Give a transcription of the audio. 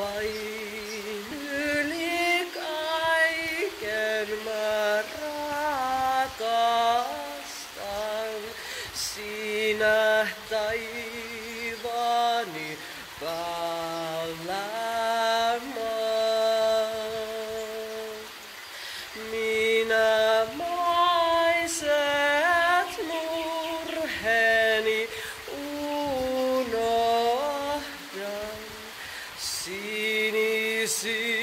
vain yli kaiken mä rakastan. Sinä taivaani palaamaan. Minä maiset murheeni sinisi